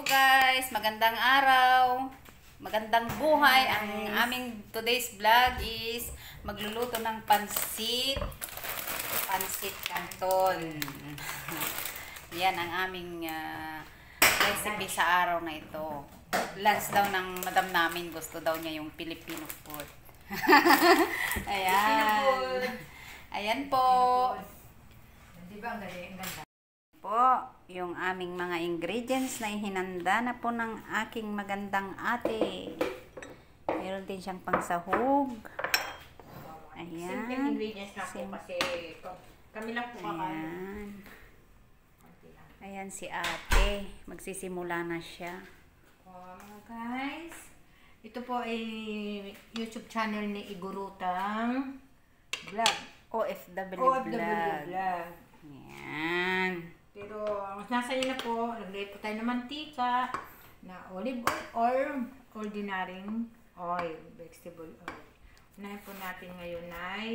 Guys, magandang araw. Magandang buhay. Ang aming today's vlog is magluluto ng pansit. Pansit canton. Yan ang aming ah, recipe sa araw na ito. Lunch daw ng madam namin. Gusto daw niya yung Filipino food. Ayan. Ayan po. Di ba? Ang ganda. po yung aming mga ingredients na ihinanda na po ng aking magandang ate. Meron din siyang pangsahog. Ayan. Simple ingredients lang po kasi kami lang po kakain. Ayan. Ayan si ate. Magsisimula na siya. Oh, guys, ito po ay YouTube channel ni Igurutang Vlog. OFW, OFW vlog. Vlog. Ayan. Pero ang nasa inyo na po, naglagay po tayo ng mantika na olive oil or ordinary oil, vegetable oil. Unahin po natin ngayon ay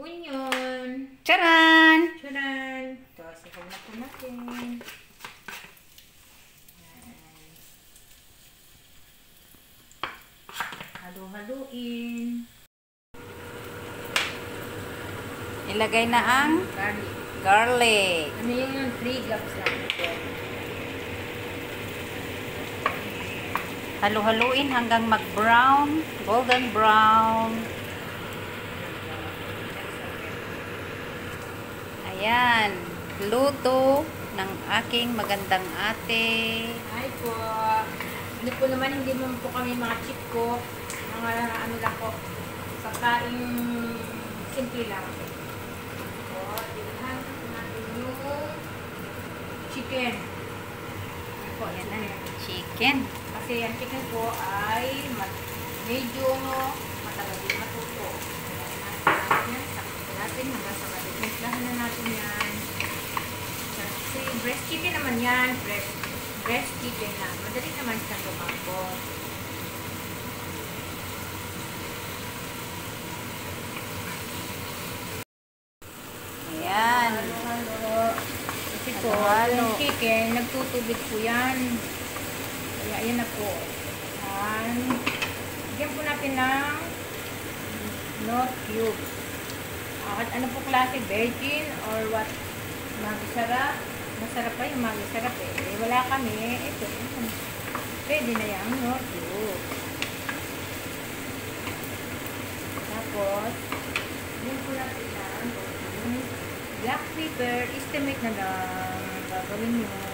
onion. Charan! Tcharan! Ito, sipag na po natin. Yan. Ilagay na ang Garlic. garlic. Ano yung 3 gloves lang? Halu-haluin hanggang mag-brown, golden brown. Ayan, luto ng aking magandang ate. Ay po. Ano po naman, hindi mo po kami mga chip ko. Mga ano lang po. Pagkain simple lang. Po, dinahan po natin yung chicken. Ano po, Ayan na, chicken. chicken. Kasi ang chicken po ay medyo matagal din matuto. Yan, sakit natin hanggang sa matitimplahan na natin yan. Kasi breast chicken naman yan, breast, breast chicken na. Madali naman siyang lumako. Ayan. Halo-halo. Kasi po, Halo-halo. yung chicken, nagtutubig po yan. Kaya ayan na po. Yan. Bigyan po natin ng not cube. At ano po klase? Virgin or what? Magisarap. Masarap pa yung magisarap eh. eh wala kami. Ito. Pwede na yan. Not cube. Tapos, yun po natin lang. Black pepper, estimate na lang. Gagawin nyo.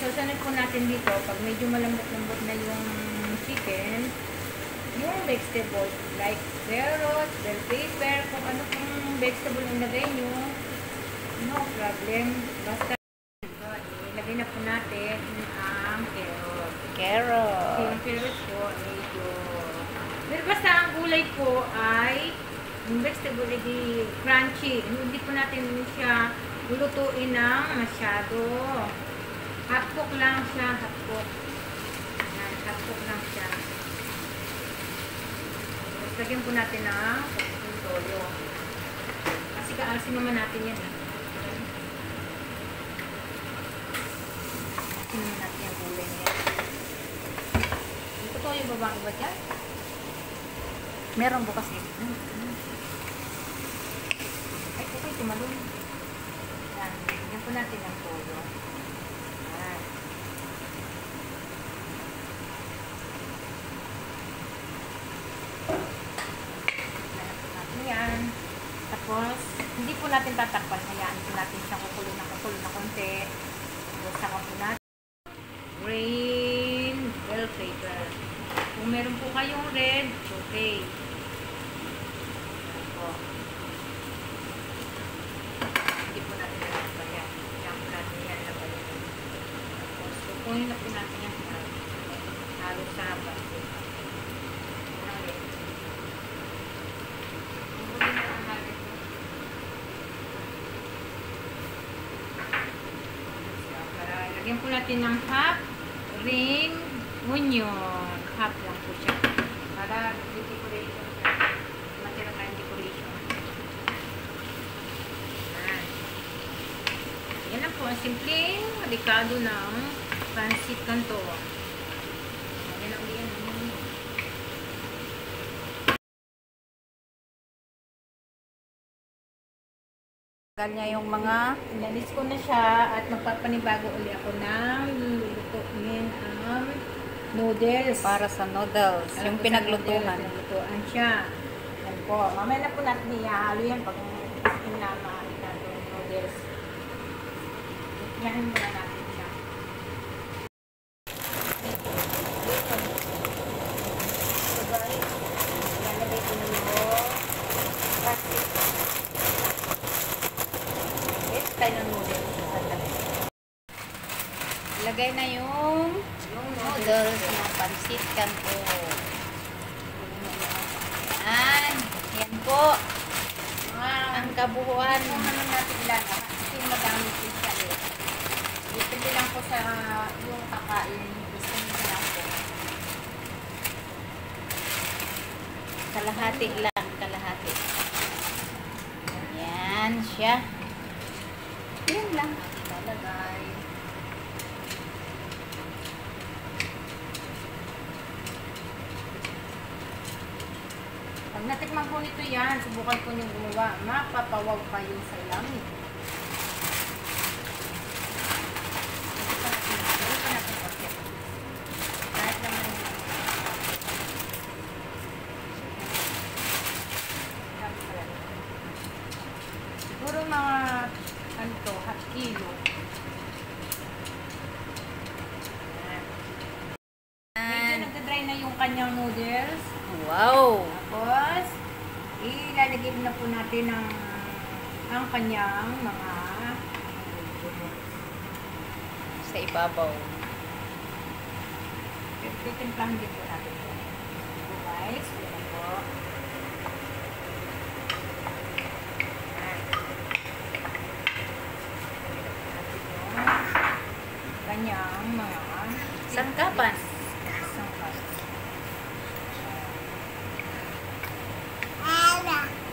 Okay, so sanay po natin dito, pag medyo malambot-lambot na yung chicken, yung vegetable, like carrot, bell pepper, kung ano pong vegetable ang lagay nyo, no problem. Basta, ilagay na po natin ang carrot. Carrot. yung carrot po, medyo... Pero basta ang gulay po ay yung vegetable ay crunchy. Hindi po natin siya lulutuin ng masyado. Hot cook lang siya, hot cook. Yan, hot cook lang siya. Tapos lagyan po natin ng yung toyo. Kasi kaasin naman natin yan eh. Asin naman natin yung gulay na yan. Ito to yung babae ba dyan? Meron bukas eh. Ay, okay, tumalun. Yan, yan po natin ang toyo. Yan. Po natin yan. Tapos, hindi po natin tatakpan. Hayaan po natin siyang kukulo na kukulo na konti. Tapos, saka po natin green bell pepper. Kung meron po kayong red, okay. Yan po. Hindi po natin nalagpan yan. Yan po natin yan. Tapos, kukunin na po natin yan. Halo sa haba. Yan ulit. Kukunin na ang halo ito. Para lagyan po natin ng half ring onion. half lang po siya. Para decoration. Matira tayong decoration. Yan. Yan na po ang simpleng ricado ng pancit canton. Yan na ulit yan. Tagal niya yung mga Inalis ko na siya at magpapanibago ulit ako ng lulutuin ang noodles. para sa noodles, Alam yung pinaglutuan. Pinaglutuan siya. Yan po. Mamaya na po natin ihalo yan pag inama natin noodles. Yahin muna natin siya. So guys, ilalagay ko na yung plastic. Yes, tayo ng noodles. Sandali. Ilagay na yung Yung noodles pansit canton. Yan. Yan po. Ah, Ang kabuuan. Kung naman natin ilan, ah, kasi madami po siya eh. Depende lang po sa yung kakain. Gusto niyo lang po. Kalahati lang. Kalahati. Yan siya. Yan lang. Pag natikman po nito yan, subukan po niyong gumawa. Mapapawaw kayo sa lamig. Ito pa natin. Ito pa natin kasi. Kahit naman yung Siguro mga ano to, half kilo. Medyo Yan. nagda-dry na yung kanyang noodles. Wow. Tapos, ilalagay na po natin ang ang kanyang mga Sa ibabaw. titimplahan din po natin. So guys, yan po. Yan. Natin yung kanyang mga Sangkapan. sangkap.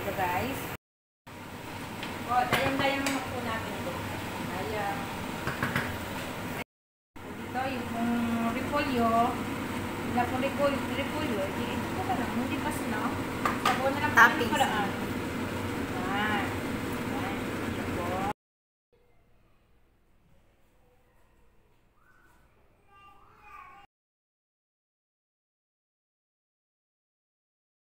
So guys. O, dayang-dayang naman po natin ito. Dayang. Dito yung repolyo. Wala